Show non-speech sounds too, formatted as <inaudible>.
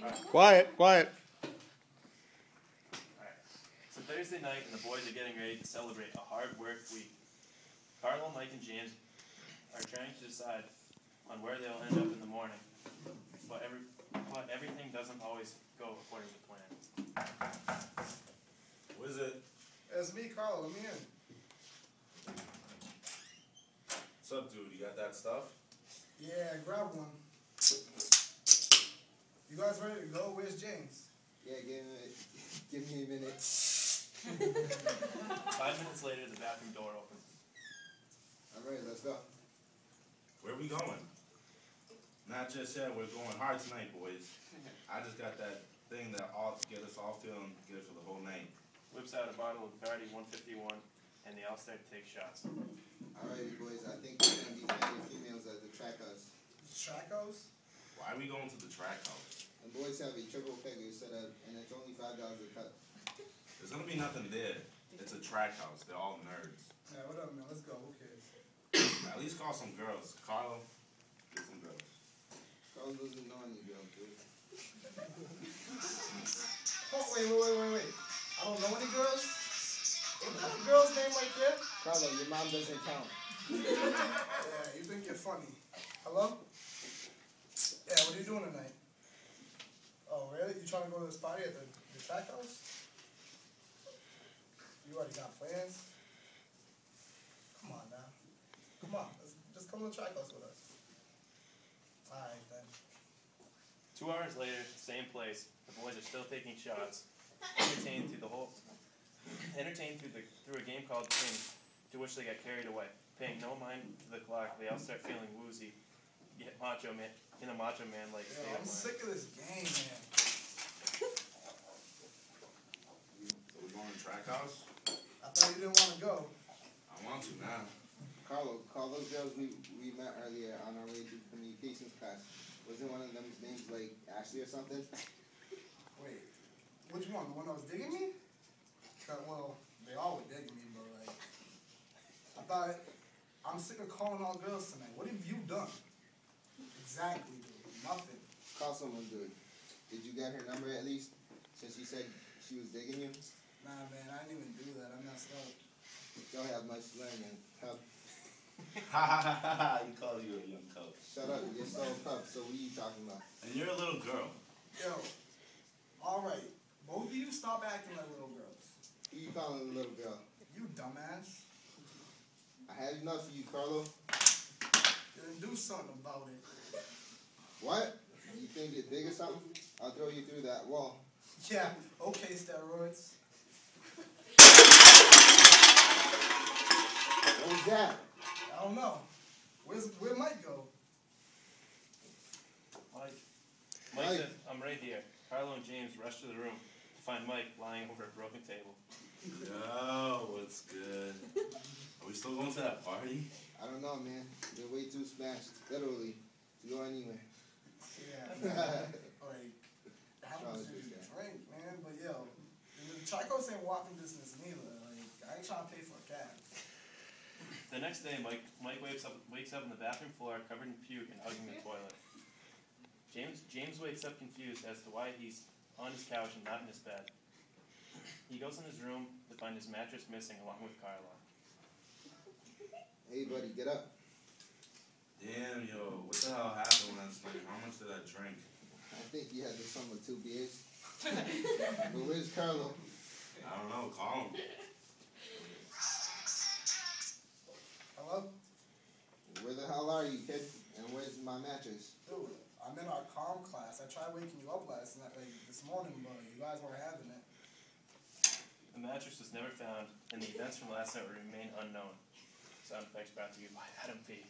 Quiet, quiet. Alright. It's a Thursday night and the boys are getting ready to celebrate a hard work week. Carlo, Mike, and James are trying to decide on where they'll end up in the morning. But every but everything doesn't always go according to plan. What is it? It's me, Carl. Let me in. What's up, dude? You got that stuff? Yeah, grab one. You guys ready to go? Where's James? Yeah, give me, <laughs> give me a minute. <laughs> Five minutes later, the bathroom door opens. I'm ready. Let's go. Where are we going? Not just yet. We're going hard tonight, boys. I just got that thing that all get us all feeling good for the whole night. Whips out a bottle of Bacardi 151, and they all start to take shots. Alrighty, boys. I think we're gonna be finding females at the track house. Stracos? Why are we going to the track house? The boys have a triple kegger set up, and it's only five dollars a cut. There's gonna be nothing there. It's a track house. They're all nerds. Yeah, what up, man? Let's go. Who cares? At least call some girls. Carlo, get some girls. Carlos doesn't know any girls, <laughs> dude. Oh, wait, wait, wait, wait, wait. I don't know any girls? Ain't that a girl's name right there? Carlo, your mom doesn't count. <laughs> Yeah, you think you're funny. Hello? Yeah, what are you doing tonight? Oh, really? You trying to go to this party at the, the track house? You already got plans? Come on now. Come on, let's just come to the track house with us. Alright then. Two hours later, same place. The boys are still taking shots, entertained through the whole, entertained through the through a game called King, to which they got carried away. Paying no mind to the clock, they all start feeling woozy, get macho man in a macho man like Yo, state I'm of mind. sick of this game, man. So we going to track house? I thought you didn't want to go. I want to now. Carlo, call those girls we we met earlier on our way to communications class. Wasn't one of them's names like Ashley or something? Wait, which one? The one that was digging me? well, they all were digging me, but like, I thought I'm sick of calling all girls tonight. What have you done? Exactly, dude. Nothing. Call someone, dude. Did you get her number at least? Since you said she was digging you. Nah, man, I didn't even do that. I messed up. Y'all have much to learn and help. Ha ha ha ha ha! You call you a young coach. Shut up. You're so pup. So what are you talking about? And you're a little girl. Yo, all right, both of you stop acting like little girls. Who you calling a little girl? You dumbass. I had enough of you, Carlo. Then do something about it. What? You think you're big or something? I'll throw you through that wall. Yeah, okay, steroids. What was that? I don't know. Where's where Mike go? Mike. Mike Mike. said, I'm right here. Carlo and James rush to the room to find Mike lying over a broken table. Yo, what's good? Are we still going to that party? I don't know, man. You're way too smashed, literally, to go anywhere. Yeah, <laughs> like, how much did you drink, man? But yo, the Chicos ain't walking distance neither. Like, I ain't trying to pay for a cab. The next day, Mike Mike wakes up wakes up in the bathroom floor covered in puke and hugging the toilet. James James wakes up confused as to why he's on his couch and not in his bed. He goes in his room to find his mattress missing along with Carlo. Hey, buddy, get up. Damn, yo, what the hell happened last night? How much did I drink? I think you had the sum of two beers. <laughs> but where's Carlo? I don't know. Call him. Hello? Where the hell are you, kid? And where's my mattress? Dude, I'm in our comm class. I tried waking you up last night, like this morning, but you guys weren't having it. The mattress was never found, and the events from last night remain unknown. Sound effects brought to you by Adam P.